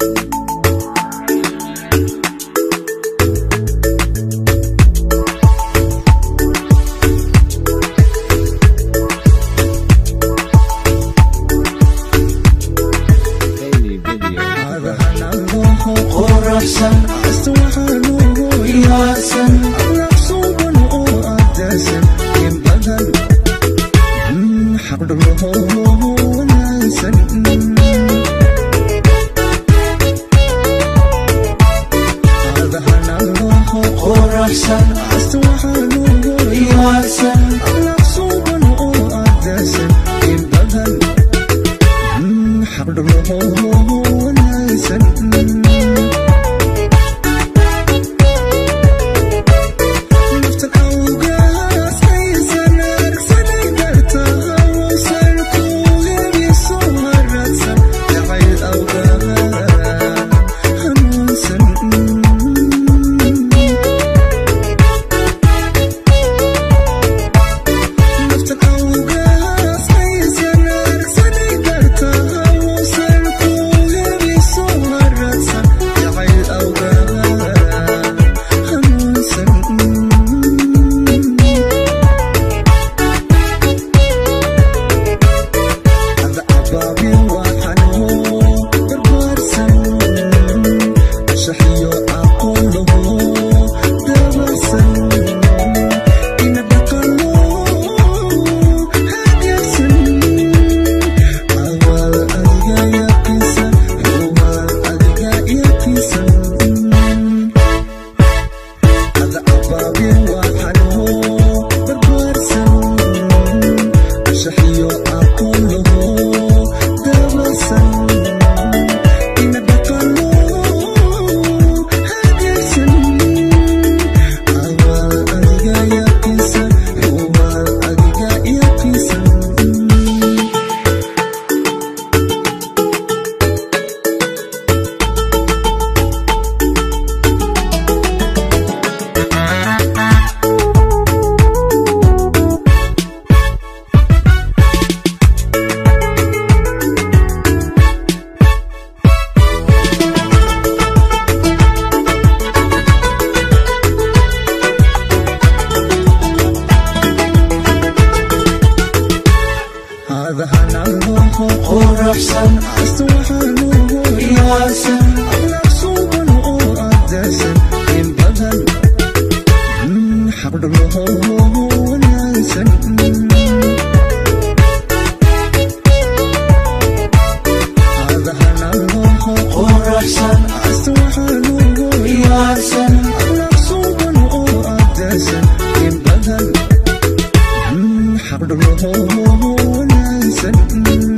嗯。واسع العصوب وقدس يبقى حر هو هو العسل قرحسا أصبح النور إغاثا أغلق الأور أداسا من بدل من حبره وناسا أذهن الله قرحسا أصبح النور إغاثا أغلق الأور sunset. Mm -hmm.